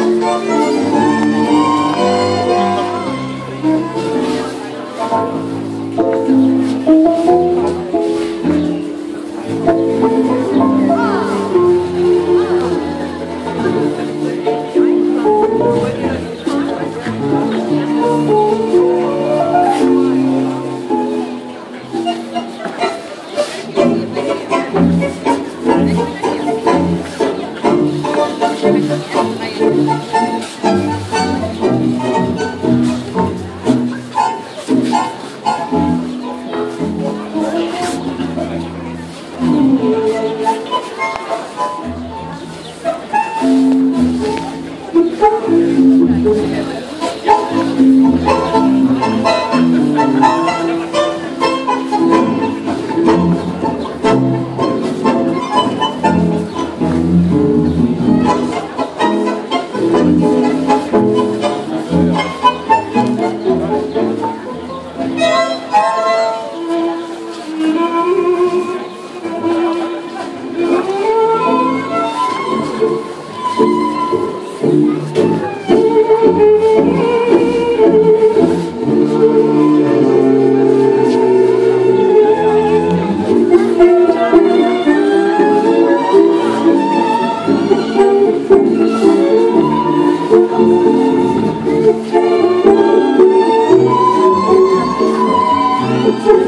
Música